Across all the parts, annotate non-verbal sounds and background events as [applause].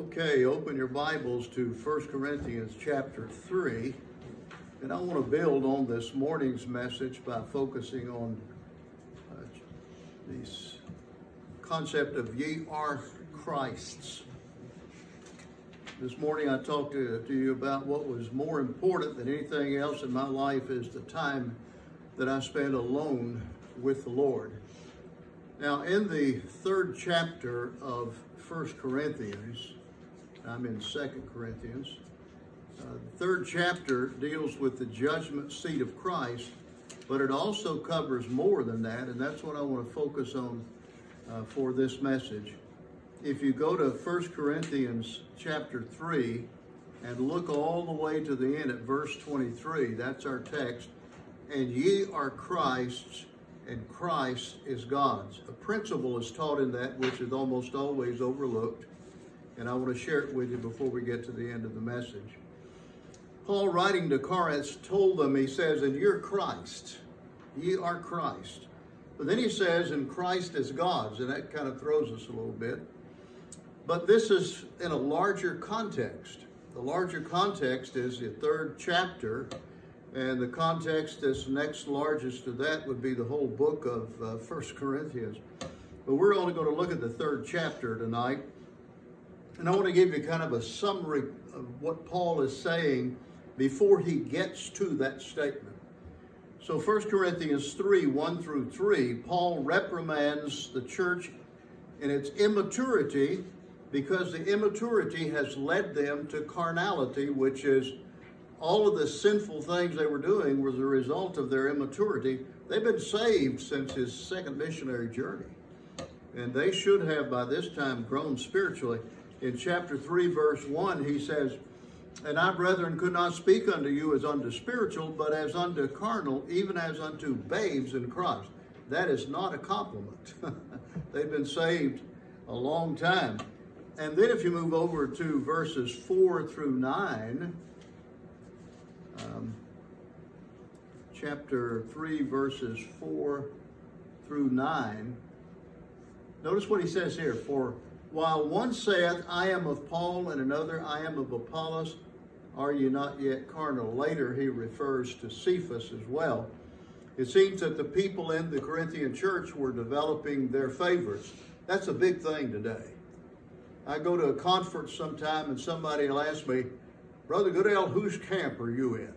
Okay, open your Bibles to 1 Corinthians chapter 3. And I want to build on this morning's message by focusing on uh, this concept of ye are Christ's. This morning I talked to, to you about what was more important than anything else in my life is the time that I spent alone with the Lord. Now, in the third chapter of First Corinthians, I'm in Second Corinthians. Uh, the third chapter deals with the judgment seat of Christ, but it also covers more than that, and that's what I want to focus on uh, for this message. If you go to 1 Corinthians chapter 3 and look all the way to the end at verse 23, that's our text, and ye are Christ's, and Christ is God's. A principle is taught in that which is almost always overlooked and I want to share it with you before we get to the end of the message. Paul, writing to Corinth, told them, he says, and you're Christ. Ye are Christ. But then he says, and Christ is God's, and that kind of throws us a little bit. But this is in a larger context. The larger context is the third chapter, and the context that's next largest to that would be the whole book of uh, First Corinthians. But we're only going to look at the third chapter tonight. And I want to give you kind of a summary of what Paul is saying before he gets to that statement. So 1 Corinthians 3, 1 through 3, Paul reprimands the church in its immaturity because the immaturity has led them to carnality, which is all of the sinful things they were doing was a result of their immaturity. They've been saved since his second missionary journey. And they should have by this time grown spiritually in chapter 3, verse 1, he says, And I, brethren, could not speak unto you as unto spiritual, but as unto carnal, even as unto babes in Christ. That is not a compliment. [laughs] They've been saved a long time. And then if you move over to verses 4 through 9, um, chapter 3, verses 4 through 9, notice what he says here. For while one saith, I am of Paul, and another, I am of Apollos, are you not yet carnal? Later, he refers to Cephas as well. It seems that the people in the Corinthian church were developing their favorites. That's a big thing today. I go to a conference sometime and somebody will ask me, Brother Goodell, whose camp are you in?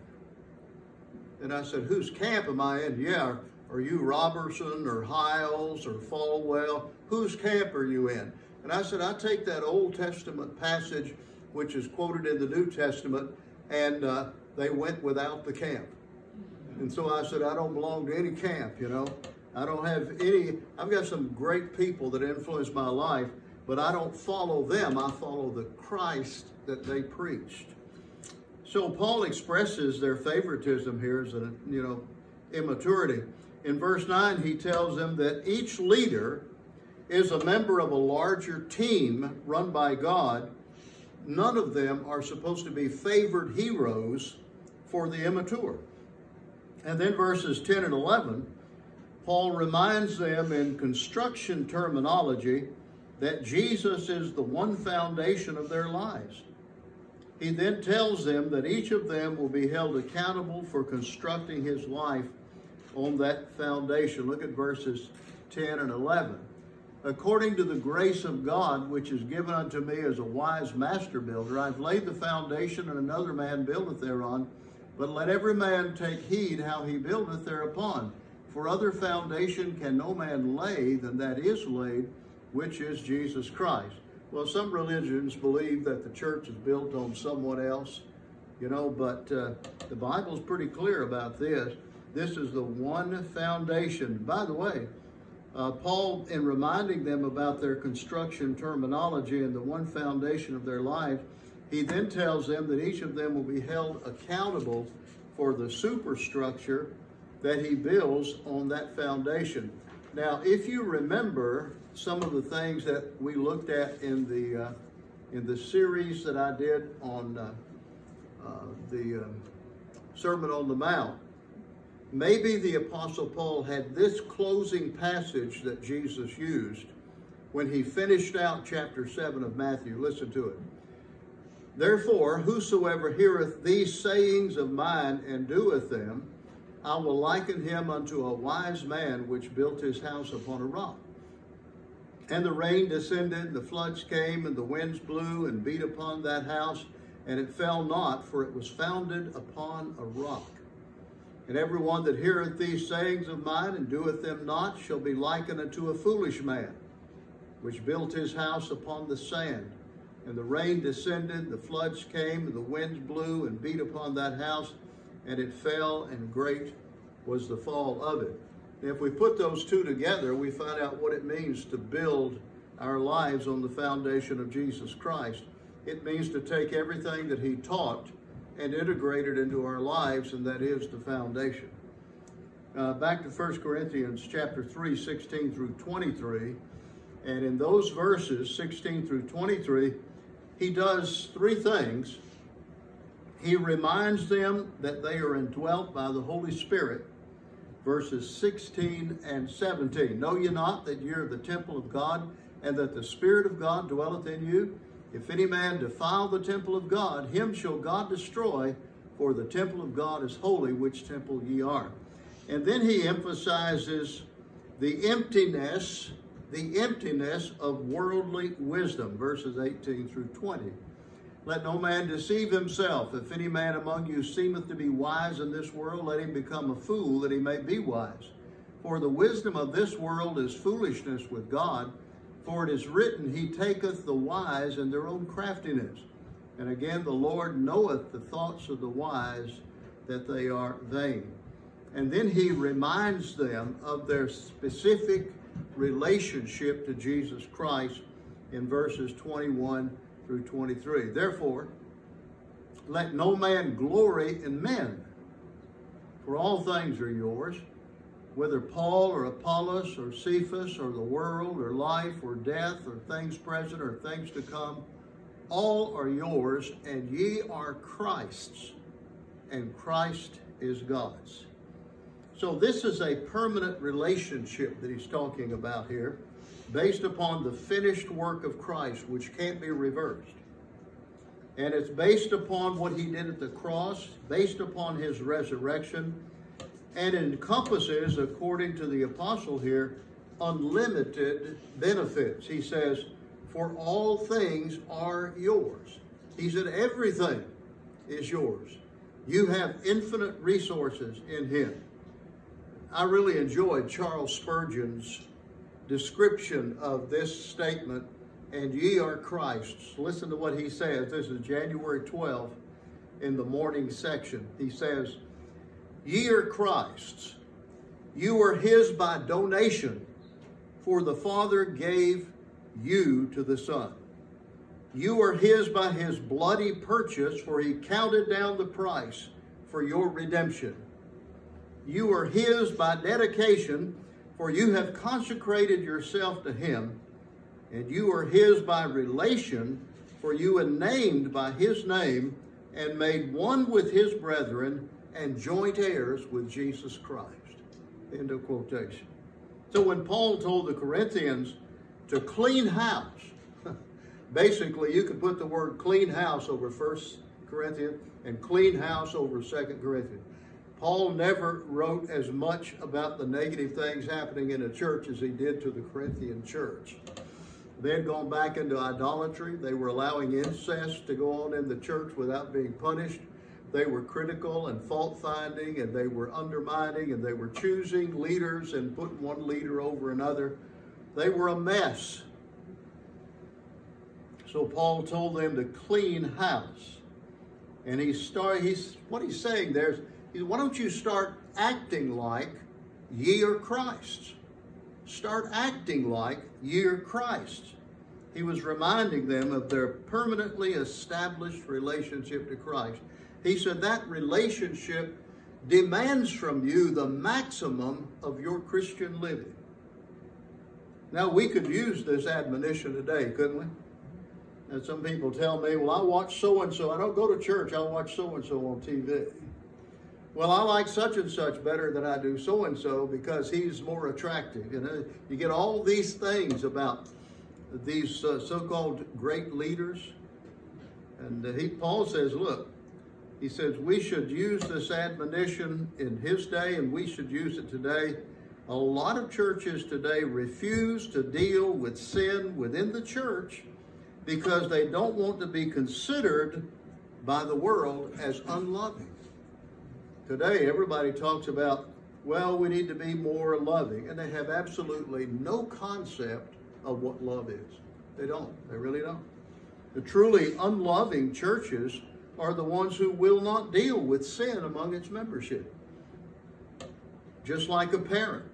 And I said, whose camp am I in? Yeah, are you Robertson or Hyles or Falwell? Whose camp are you in? And I said, I take that Old Testament passage, which is quoted in the New Testament, and uh, they went without the camp. And so I said, I don't belong to any camp, you know. I don't have any, I've got some great people that influenced my life, but I don't follow them. I follow the Christ that they preached. So Paul expresses their favoritism here as a, you know, immaturity. In verse 9, he tells them that each leader is a member of a larger team run by God, none of them are supposed to be favored heroes for the immature. And then verses 10 and 11, Paul reminds them in construction terminology that Jesus is the one foundation of their lives. He then tells them that each of them will be held accountable for constructing his life on that foundation. Look at verses 10 and 11 according to the grace of God, which is given unto me as a wise master builder, I've laid the foundation, and another man buildeth thereon. But let every man take heed how he buildeth thereupon. For other foundation can no man lay than that is laid, which is Jesus Christ. Well, some religions believe that the church is built on someone else, you know, but uh, the Bible's pretty clear about this. This is the one foundation. By the way, uh, Paul, in reminding them about their construction terminology and the one foundation of their life, he then tells them that each of them will be held accountable for the superstructure that he builds on that foundation. Now, if you remember some of the things that we looked at in the uh, in the series that I did on uh, uh the um, Sermon on the Mount, maybe the Apostle Paul had this closing passage that Jesus used when he finished out chapter 7 of Matthew. Listen to it. Therefore, whosoever heareth these sayings of mine and doeth them, I will liken him unto a wise man which built his house upon a rock. And the rain descended, and the floods came, and the winds blew and beat upon that house, and it fell not, for it was founded upon a rock. And every one that heareth these sayings of mine and doeth them not shall be likened unto a foolish man, which built his house upon the sand. And the rain descended, the floods came, and the winds blew and beat upon that house, and it fell, and great was the fall of it. And if we put those two together, we find out what it means to build our lives on the foundation of Jesus Christ. It means to take everything that he taught and integrate it into our lives, and that is the foundation. Uh, back to 1 Corinthians chapter 3, 16 through 23. And in those verses, 16 through 23, he does three things. He reminds them that they are indwelt by the Holy Spirit, verses 16 and 17. Know ye not that ye are the temple of God, and that the Spirit of God dwelleth in you? If any man defile the temple of God, him shall God destroy, for the temple of God is holy, which temple ye are. And then he emphasizes the emptiness the emptiness of worldly wisdom, verses 18 through 20. Let no man deceive himself. If any man among you seemeth to be wise in this world, let him become a fool that he may be wise. For the wisdom of this world is foolishness with God. For it is written, He taketh the wise in their own craftiness. And again, the Lord knoweth the thoughts of the wise, that they are vain. And then he reminds them of their specific relationship to Jesus Christ in verses 21 through 23. Therefore, let no man glory in men, for all things are yours, whether Paul or Apollos or Cephas or the world or life or death or things present or things to come, all are yours, and ye are Christ's, and Christ is God's. So this is a permanent relationship that he's talking about here, based upon the finished work of Christ, which can't be reversed. And it's based upon what he did at the cross, based upon his resurrection, and encompasses, according to the apostle here, unlimited benefits. He says, For all things are yours. He said, Everything is yours. You have infinite resources in him. I really enjoyed Charles Spurgeon's description of this statement, and ye are Christ's. Listen to what he says. This is January 12 in the morning section. He says, Ye are Christ's. You are his by donation, for the Father gave you to the Son. You are his by his bloody purchase, for he counted down the price for your redemption. You are his by dedication, for you have consecrated yourself to him, and you are his by relation, for you are named by his name, and made one with his brethren, and joint heirs with Jesus Christ. End of quotation. So when Paul told the Corinthians to clean house, [laughs] basically you could put the word clean house over First Corinthians and clean house over Second Corinthians. Paul never wrote as much about the negative things happening in a church as he did to the Corinthian church. They had gone back into idolatry. They were allowing incest to go on in the church without being punished. They were critical and fault finding, and they were undermining, and they were choosing leaders and putting one leader over another. They were a mess. So Paul told them to clean house. And he started, he's, what he's saying there is, why don't you start acting like ye are Christ's? Start acting like ye are Christ's. He was reminding them of their permanently established relationship to Christ. He said that relationship demands from you the maximum of your Christian living. Now, we could use this admonition today, couldn't we? And some people tell me, well, I watch so and so. I don't go to church, I watch so and so on TV. Well, I like such and such better than I do so and so because he's more attractive. You know, you get all these things about these uh, so-called great leaders. And uh, he, Paul says, look, he says we should use this admonition in his day and we should use it today. A lot of churches today refuse to deal with sin within the church because they don't want to be considered by the world as unloving. Today, everybody talks about, well, we need to be more loving, and they have absolutely no concept of what love is. They don't. They really don't. The truly unloving churches are the ones who will not deal with sin among its membership. Just like a parent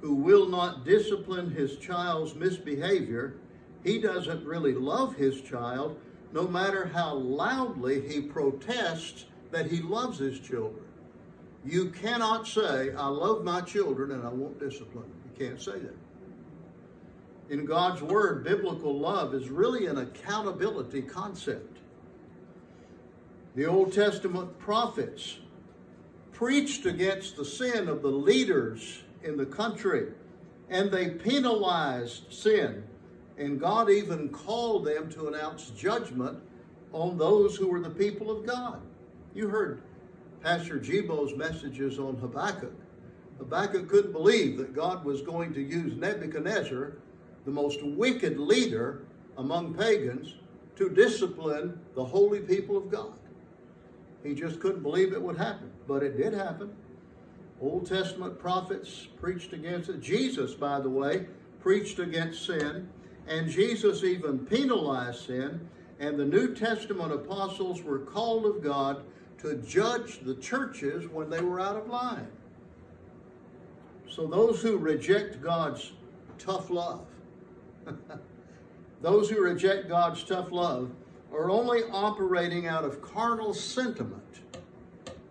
who will not discipline his child's misbehavior, he doesn't really love his child no matter how loudly he protests that he loves his children. You cannot say, I love my children and I won't discipline them. You can't say that. In God's Word, biblical love is really an accountability concept. The Old Testament prophets preached against the sin of the leaders in the country and they penalized sin. And God even called them to announce judgment on those who were the people of God. You heard Pastor Jibo's messages on Habakkuk. Habakkuk couldn't believe that God was going to use Nebuchadnezzar, the most wicked leader among pagans, to discipline the holy people of God. He just couldn't believe it would happen, but it did happen. Old Testament prophets preached against it. Jesus, by the way, preached against sin, and Jesus even penalized sin, and the New Testament apostles were called of God to judge the churches when they were out of line. So those who reject God's tough love, [laughs] those who reject God's tough love are only operating out of carnal sentiment.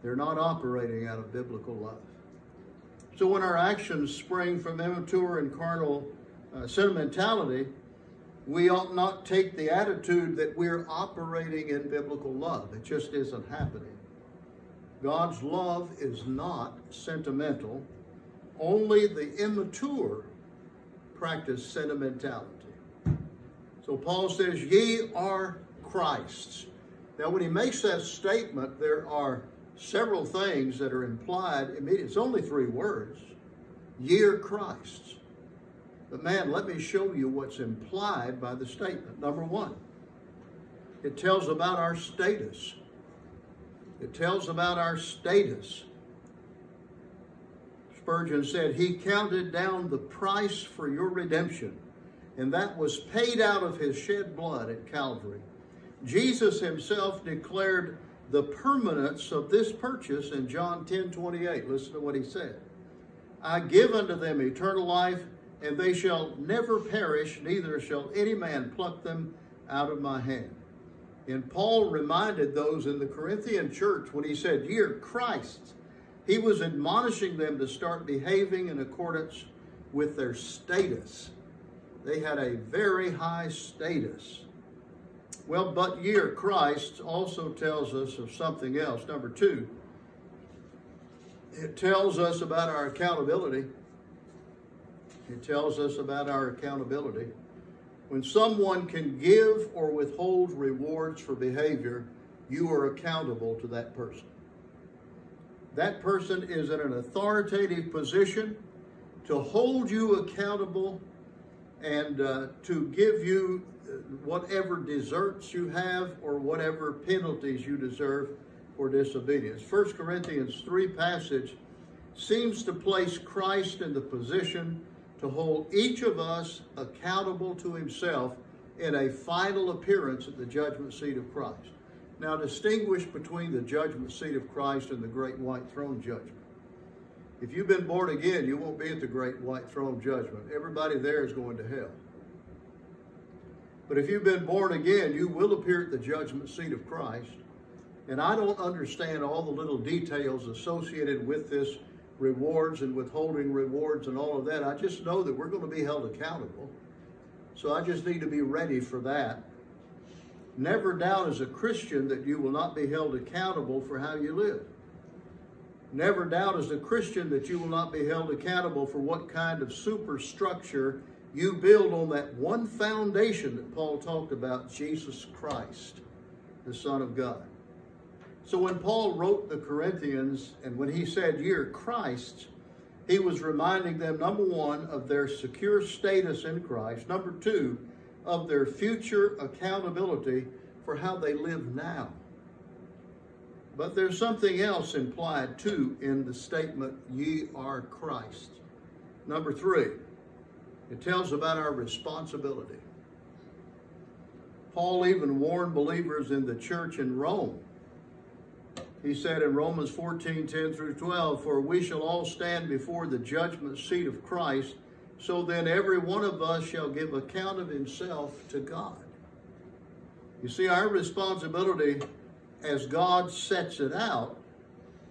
They're not operating out of biblical love. So when our actions spring from immature and carnal uh, sentimentality, we ought not take the attitude that we're operating in biblical love. It just isn't happening. God's love is not sentimental. Only the immature practice sentimentality. So Paul says, Ye are Christ's. Now, when he makes that statement, there are several things that are implied. It's only three words. Ye are Christ's. But man, let me show you what's implied by the statement. Number one, it tells about our status. It tells about our status. Spurgeon said, He counted down the price for your redemption, and that was paid out of His shed blood at Calvary. Jesus Himself declared the permanence of this purchase in John 10 28. Listen to what He said I give unto them eternal life, and they shall never perish, neither shall any man pluck them out of my hand. And Paul reminded those in the Corinthian church when he said, Ye are Christ's. He was admonishing them to start behaving in accordance with their status. They had a very high status. Well, but ye are Christ also tells us of something else. Number two, it tells us about our accountability. It tells us about our accountability. When someone can give or withhold rewards for behavior, you are accountable to that person. That person is in an authoritative position to hold you accountable and uh, to give you uh, whatever deserts you have or whatever penalties you deserve for disobedience. 1 Corinthians 3 passage seems to place Christ in the position to hold each of us accountable to himself in a final appearance at the judgment seat of Christ. Now, distinguish between the judgment seat of Christ and the great white throne judgment. If you've been born again, you won't be at the great white throne judgment. Everybody there is going to hell. But if you've been born again, you will appear at the judgment seat of Christ. And I don't understand all the little details associated with this rewards and withholding rewards and all of that. I just know that we're going to be held accountable. So I just need to be ready for that. Never doubt as a Christian that you will not be held accountable for how you live. Never doubt as a Christian that you will not be held accountable for what kind of superstructure you build on that one foundation that Paul talked about, Jesus Christ, the Son of God. So when Paul wrote the Corinthians and when he said, You're Christ, he was reminding them, number one, of their secure status in Christ, number two, of their future accountability for how they live now. But there's something else implied too in the statement, Ye are Christ. Number three, it tells about our responsibility. Paul even warned believers in the church in Rome he said in Romans 14 10 through 12, For we shall all stand before the judgment seat of Christ, so then every one of us shall give account of himself to God. You see, our responsibility as God sets it out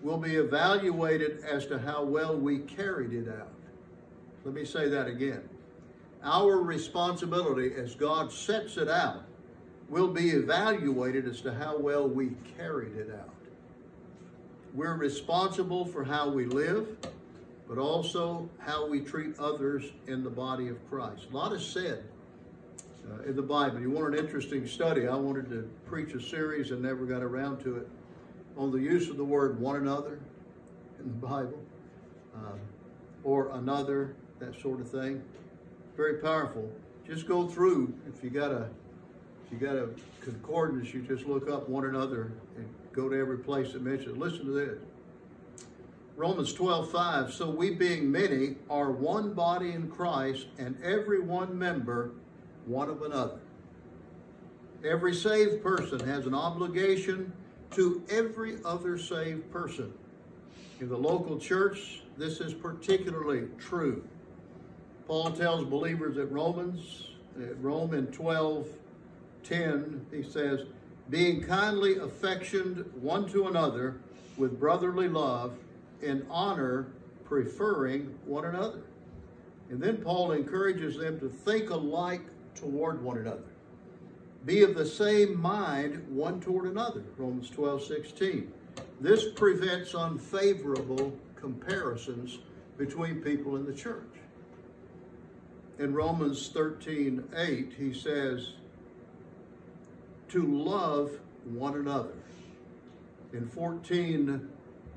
will be evaluated as to how well we carried it out. Let me say that again. Our responsibility as God sets it out will be evaluated as to how well we carried it out. We're responsible for how we live, but also how we treat others in the body of Christ. A lot is said uh, in the Bible. You want an interesting study? I wanted to preach a series and never got around to it on the use of the word one another in the Bible uh, or another, that sort of thing. Very powerful. Just go through. If you got a if you got a concordance, you just look up one another and go to every place that mentions. Listen to this. Romans 12, 5. So we being many are one body in Christ, and every one member one of another. Every saved person has an obligation to every other saved person. In the local church, this is particularly true. Paul tells believers at Romans, at Rome in 12, 10, he says, being kindly affectioned one to another with brotherly love, in honor, preferring one another. And then Paul encourages them to think alike toward one another. Be of the same mind one toward another, Romans 12, 16. This prevents unfavorable comparisons between people in the church. In Romans 13, 8, he says, to love one another. In 14,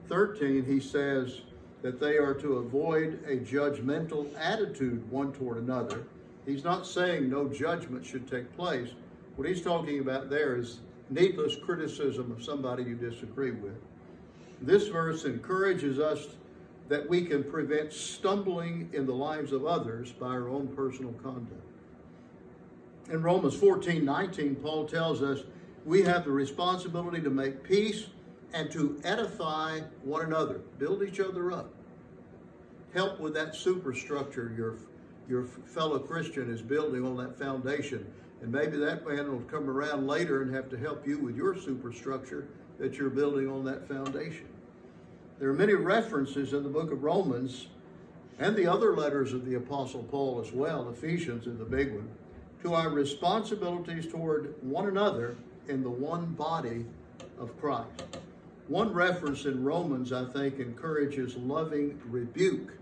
13, he says that they are to avoid a judgmental attitude one toward another. He's not saying no judgment should take place. What he's talking about there is needless criticism of somebody you disagree with. This verse encourages us that we can prevent stumbling in the lives of others by our own personal conduct. In Romans 14 19, Paul tells us we have the responsibility to make peace and to edify one another, build each other up. Help with that superstructure your, your fellow Christian is building on that foundation. And maybe that man will come around later and have to help you with your superstructure that you're building on that foundation. There are many references in the book of Romans and the other letters of the Apostle Paul as well. Ephesians is the big one to our responsibilities toward one another in the one body of Christ. One reference in Romans, I think, encourages loving rebuke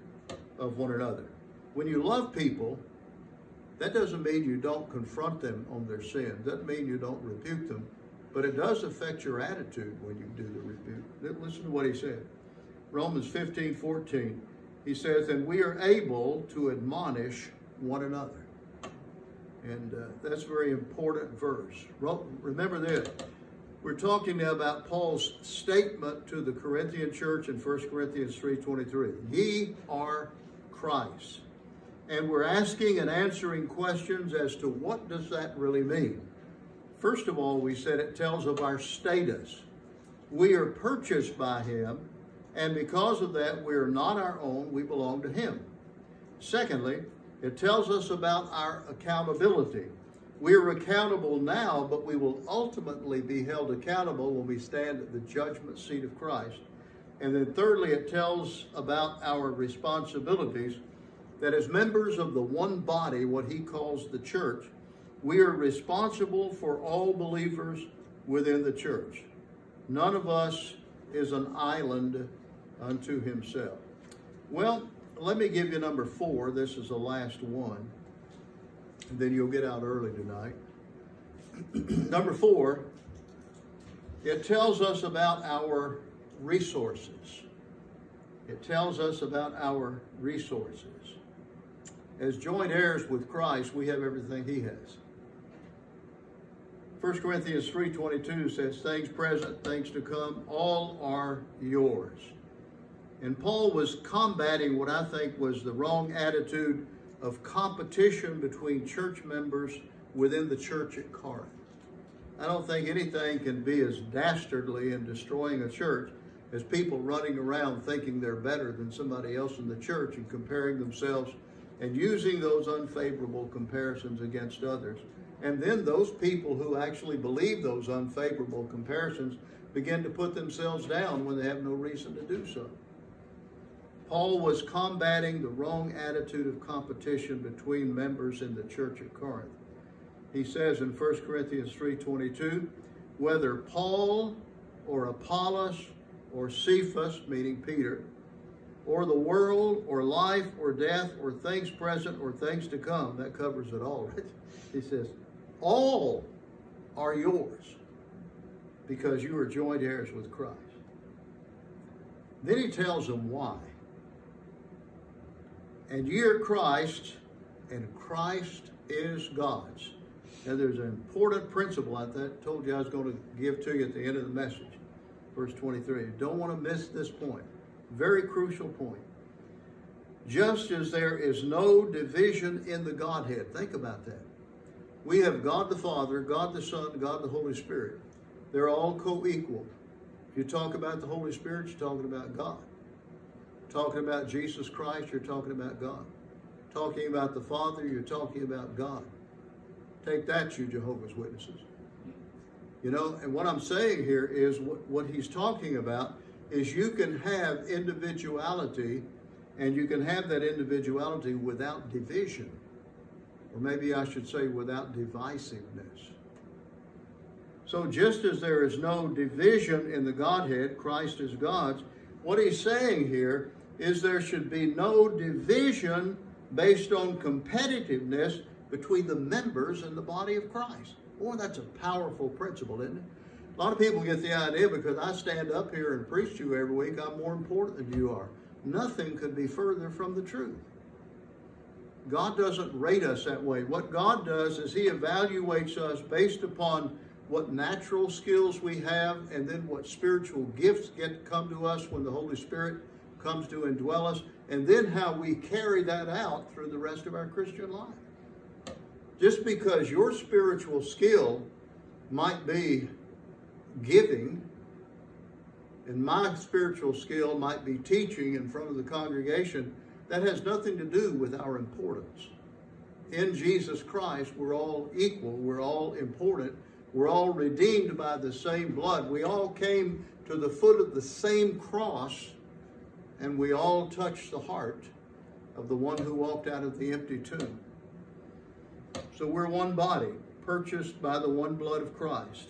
of one another. When you love people, that doesn't mean you don't confront them on their sin. Doesn't mean you don't rebuke them, but it does affect your attitude when you do the rebuke. Listen to what he said. Romans 15, 14. He says, And we are able to admonish one another. And uh, that's a very important verse. Remember this. We're talking now about Paul's statement to the Corinthian church in 1 Corinthians 3.23. Ye are Christ. And we're asking and answering questions as to what does that really mean. First of all, we said it tells of our status. We are purchased by him, and because of that, we are not our own, we belong to him. Secondly, it tells us about our accountability. We are accountable now, but we will ultimately be held accountable when we stand at the judgment seat of Christ. And then, thirdly, it tells about our responsibilities that as members of the one body, what he calls the church, we are responsible for all believers within the church. None of us is an island unto himself. Well, let me give you number four. This is the last one. And then you'll get out early tonight. [clears throat] Number four, it tells us about our resources. It tells us about our resources. As joint heirs with Christ, we have everything he has. 1 Corinthians 3.22 says, things present, things to come, all are yours. And Paul was combating what I think was the wrong attitude of competition between church members within the church at Corinth. I don't think anything can be as dastardly in destroying a church as people running around thinking they're better than somebody else in the church and comparing themselves and using those unfavorable comparisons against others. And then those people who actually believe those unfavorable comparisons begin to put themselves down when they have no reason to do so. Paul was combating the wrong attitude of competition between members in the church at Corinth. He says in 1 Corinthians 3.22, whether Paul or Apollos or Cephas, meaning Peter, or the world or life or death or things present or things to come, that covers it all, [laughs] right? He says, all are yours because you are joint heirs with Christ. Then he tells them why. And ye are Christ, and Christ is God's. Now, there's an important principle I told you I was going to give to you at the end of the message. Verse 23. You don't want to miss this point. Very crucial point. Just as there is no division in the Godhead. Think about that. We have God the Father, God the Son, God the Holy Spirit. They're all co-equal. If you talk about the Holy Spirit, you're talking about God. Talking about Jesus Christ, you're talking about God. Talking about the Father, you're talking about God. Take that, you Jehovah's Witnesses. You know, and what I'm saying here is what, what he's talking about is you can have individuality and you can have that individuality without division. Or maybe I should say without divisiveness. So just as there is no division in the Godhead, Christ is God's, what he's saying here is there should be no division based on competitiveness between the members in the body of Christ. Boy, that's a powerful principle, isn't it? A lot of people get the idea because I stand up here and preach to you every week, I'm more important than you are. Nothing could be further from the truth. God doesn't rate us that way. What God does is He evaluates us based upon what natural skills we have and then what spiritual gifts get to come to us when the Holy Spirit comes to indwell us, and then how we carry that out through the rest of our Christian life. Just because your spiritual skill might be giving, and my spiritual skill might be teaching in front of the congregation, that has nothing to do with our importance. In Jesus Christ, we're all equal, we're all important, we're all redeemed by the same blood. We all came to the foot of the same cross, and we all touched the heart of the one who walked out of the empty tomb. So we're one body, purchased by the one blood of Christ,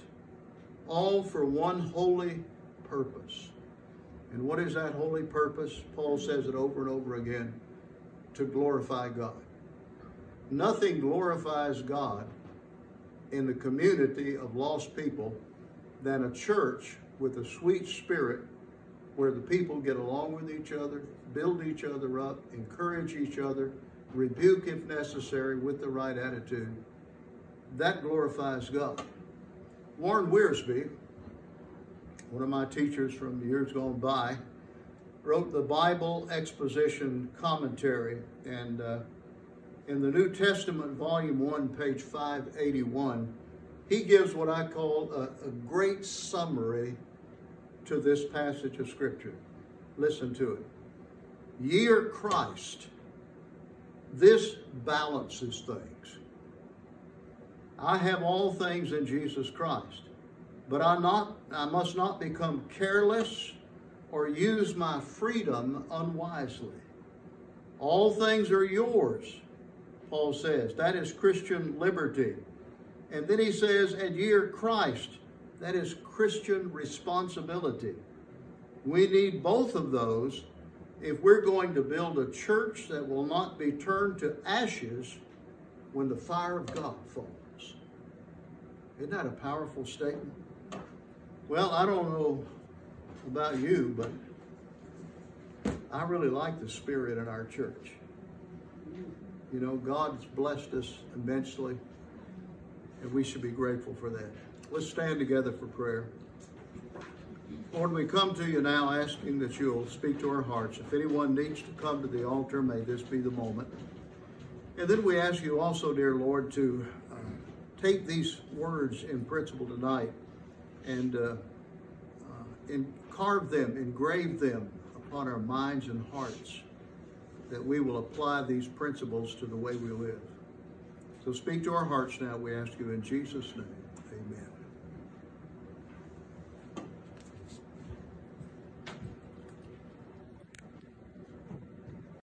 all for one holy purpose. And what is that holy purpose? Paul says it over and over again to glorify God. Nothing glorifies God in the community of lost people than a church with a sweet spirit where the people get along with each other, build each other up, encourage each other, rebuke if necessary with the right attitude. That glorifies God. Warren Wiersbe, one of my teachers from years gone by, wrote the Bible Exposition Commentary. And uh, in the New Testament, Volume 1, page 581, he gives what I call a, a great summary to this passage of Scripture. Listen to it. Ye are Christ this balances things. I have all things in Jesus Christ, but I, not, I must not become careless or use my freedom unwisely. All things are yours, Paul says. That is Christian liberty. And then he says, and ye are Christ. That is Christian responsibility. We need both of those if we're going to build a church that will not be turned to ashes when the fire of God falls. Isn't that a powerful statement? Well, I don't know about you, but I really like the spirit in our church. You know, God's blessed us immensely, and we should be grateful for that. Let's stand together for prayer. Lord, we come to you now asking that you'll speak to our hearts. If anyone needs to come to the altar, may this be the moment. And then we ask you also, dear Lord, to take these words in principle tonight and, uh, uh, carve them, engrave them upon our minds and hearts, that we will apply these principles to the way we live. So speak to our hearts now, we ask you in Jesus' name.